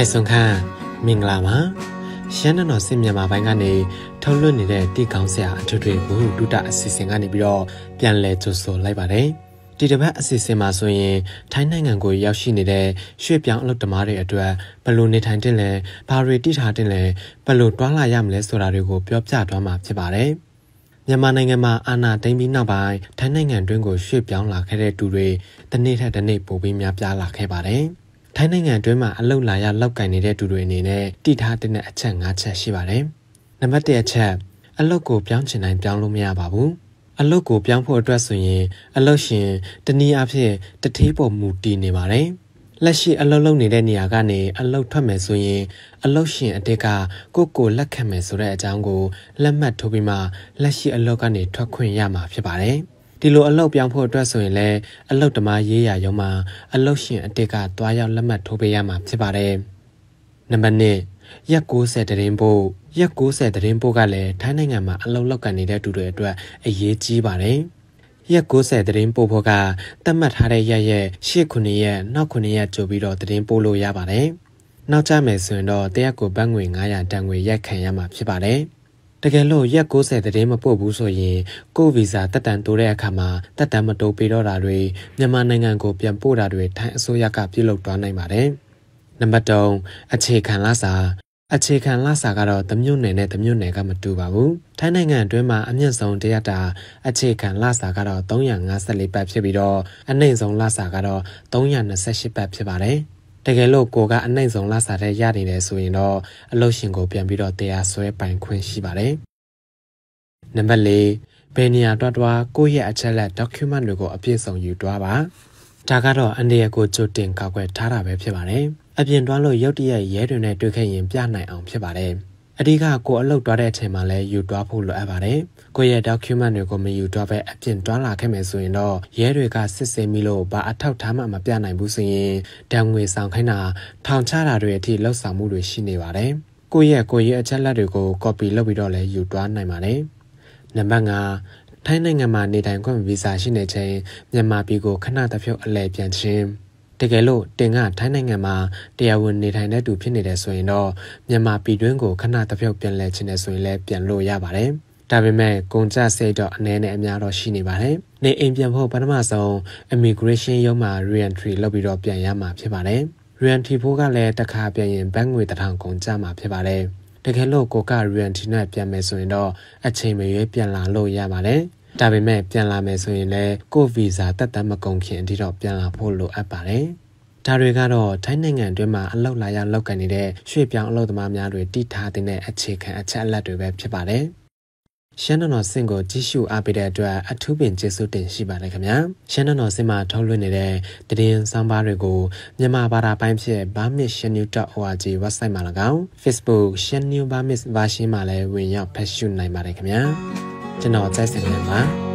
မိုက်စွန်ခန့်မင်္ဂလာပါရှမ်းတော်စစ်မြန်မာပိုင်းကနေထုတ်လွှင့်နေတဲ့တိကောင်းဆရာအထွေထွေဘုဟုတုတအစီအစဉ်ကနေပြီးတော့ပြန်လည်ကြိုဆိုလိုက်ပါတယ်ဒီတစ်ပတ်အစီအစဉ်မှာဆိုရင်ထိုင်းနိုင်ငံကိုရောက်ရှိနေတဲ့ရွှေ့ပြောင်းအလုပ်သမားတွေအတွက်ဘယ်လိုနေထိုင်တင်လဲဘာတွေတိထားတင်လဲဘယ်လိုတွားလာရမလဲဆိုတာတွေကိုပြောပြသွားမှာဖြစ်ပါတယ်မြန်မာနိုင်ငံမှာအာဏာသိမ်းပြီးနောက်ပိုင်းထိုင်းနိုင်ငံတွင်းကိုရွှေ့ပြောင်းလာခဲ့တဲ့သူတွေတနေ့ထက်တနေ့ပိုပြီးများပြားလာခဲ့ပါတယ်။ ထိုင်းနိုင်ငံအတွင်းမှာအလုတ်လာရလောက်ကင်နေတဲ့သူတွေအနေနဲ့တည်ထားတဲ့အချက်၅ချက်ရှိပါတယ်။နံပါတ်၁အချက်အလုတ်ကိုပြောင်းချင်တိုင်းပြောင်းလို့မရပါဘူး။အလုတ်ကိုပြောင်းဖို့အတွက်ဆိုရင်အလုတ်ရှင်တနည်းအားဖြင့်တထေးပေါ်မူတည်နေပါတယ်။လက်ရှိအလုတ်လုံနေတဲ့နေရာကနေအလုတ်ထွက်မယ်ဆိုရင်အလုတ်ရှင်အတက်ကကိုကိုလက်ခံမယ်ဆိုတဲ့အကြောင်းကိုလက်မှတ်ထိုးပြီးမှလက်ရှိအလုတ်ကနေထွက်ခွင့်ရမှာဖြစ်ပါတယ်။ ဒီလိုအလုပ်ပြောင်းဖို့အတွက်ဆိုရင်လည်းအလုပ်ဓမ္မရေးရာရုံးမှာအလုပ်ရှင်အတက်ကတွားရောက်လက်မှတ်ထိုးပေးရမှာဖြစ်ပါတယ်။နံပါတ်1ရက်60တရင်ပို့ရက်60တရင်ပို့ကလည်းထိုင်းနိုင်ငံမှာအလုပ်လုပ်ကန်နေတဲ့သူတွေအတွက်အရေးကြီးပါတယ်။ရက်60တရင်ပို့ဖို့ကတတ်မှတ်ထားတဲ့ရက်ရက်8ခုနှစ်ရက်နောက်ခုနှစ်ရက်ကြိုပြီးတော့တရင်ပို့လို့ရပါတယ်။နောက်ကျမယ်ဆိုရင်တော့တရက်ကိုဘတ်ငွေ900တန်ငွေရက်ခံရမှာဖြစ်ပါတယ်။ တကယ်လို့ရက်60တည်းမပို့ဘူးဆိုရင်ကိုဗီဇာတက်တန်တိုးတဲ့အခါမှာတက်တန်မတိုးပေးတော့တာတွေမြန်မာနိုင်ငံကိုပြန်ပို့တာတွေထိုင်းအစိုးရကပြုလုပ်သွားနိုင်ပါတယ်။နံပါတ်3အခြေခံလစာအခြေခံလစာကတော့တမျိုးနယ်နဲ့တမျိုးနယ်ကမတူပါဘူး။ထိုင်းနိုင်ငံအတွင်းမှာအမြင့်ဆုံးတရက်တာအခြေခံလစာကတော့354ဘတ်ဖြစ်ပြီးတော့အနှိမ့်ဆုံးလစာကတော့328ဘတ်ဖြစ်ပါတယ်။ တကယ်လို့ကိုကအနိုင်ဆုံးလစာတဲ့ရနေတယ်ဆိုရင်တော့အလုပ်ရှင်ကိုပြန်ပြီးတော့တရားစွဲပိုင်ခွင့်ရှိပါတယ်။နံပါတ်၄ဘယ်နေရာတွားတွားကိုယ့်ရဲ့အချက်လက် document တွေကိုအပြည့်စုံယူတွားပါ။ဒါကတော့အန်ဒီရကိုကြိုတင်ကောက်ွယ်ထားတာပဲဖြစ်ပါတယ်။အပြင်တွားလို့ရုတ်တရက်ရဲတွေနဲ့တွေ့ခဲ့ရင်ပြနိုင်အောင်ဖြစ်ပါတယ်။ အဓိကကိုအလုပ်တွားတဲ့အချိန်မှာလည်းယူတွားဖို့လိုအပ်ပါတယ်။ကိုရဲ့ document တွေကိုမယူတွားပဲအပြင်တွားလာခဲ့မယ်ဆိုရင်တော့ရဲတွေကစစ်ဆေးမိလို့ဘာအထောက်ထားမှမပြနိုင်ဘူးဆိုရင်တံငွေဆောင်ခိုင်းတာထောင်ချတာတွေအထိလှုပ်ဆောင်မှုတွေရှိနေပါတယ်။ကိုရဲ့ကိုရဲ့အချက်လက်တွေကို copy လုပ်ပြီးတော့လည်းယူတွားနိုင်ပါတယ်။နံပါတ်5ထိုင်းနိုင်ငံမှာနေထိုင်ခွင့်ဗီဇာရှိနေချိန်မြန်မာပြည်ကိုခဏတစ်ဖြုတ်အလဲပြန်ခြင်း တကယ်လို့တင်ကထိုင်းနိုင်ငံမှာတရားဝင်နေထိုင်တဲ့သူဖြစ်နေတယ်ဆိုရင်တော့မြန်မာပြည်တွင်းကိုခဏတစ်ပြုတ်ပြန်လဲခြင်းနဲ့ဆိုရင်လည်းပြန်လို့ရပါတယ်။ဒါပေမဲ့ကုန်ကျစရိတ်တော့အနည်းနဲ့အများတော့ရှိနေပါတယ်။နေအိမ်ပြန်ဖို့ပထမဆုံး immigration ရုံးမှာ re-entry လုပ်ပြီးတော့ပြန်ရမှာဖြစ်ပါတယ်။ re-entry ဖို့ကလည်းတစ်ခါပြန်ရင်ဘတ်ငွေတစ်ထောင်ကုန်ကျမှာဖြစ်ပါတယ်။တကယ်လို့ကိုက re-entry နဲ့ပြန်မယ်ဆိုရင်တော့အချိန်မရွေးပြန်လာလို့ရပါတယ်။ ဒါပေမဲ့ပြန်လာမယ်ဆိုရင်လည်းကိုဗီဇာတက်တမ်းမကုန်ခင်အထိတော့ပြန်လာဖို့လိုအပ်ပါတယ်။ဒါတွေကတော့ထိုင်းနိုင်ငံတွင်းမှာအလောက်လာရောက်လောက်ကန်နေတဲ့ရွှေ့ပြောင်းအလုပ်သမားများတွေတည်ထားတဲ့အခြေခံအချက်အလက်တွေပဲဖြစ်ပါတယ်။ရှမ်းတော်စင်ကိုကြည့်ရှုအားပေးတဲ့အတွက်အထူးပင်ကျေးဇူးတင်ရှိပါတယ်ခင်ဗျာရှမ်းတော်စင်မှာထုတ်လွှင့်နေတဲ့တည်င်းစမ်းပါတွေကိုမြန်မာဘာသာပိုင်းဖြစ် burmishnew.org website မှာ၎င်း Facebook ရှမ်း new burmish version မှာလည်းဝင်ရောက်ဖတ်ရှုနိုင်ပါတယ်ခင်ဗျာ ကျွန်တော်ကြိုက်စင်နေပါ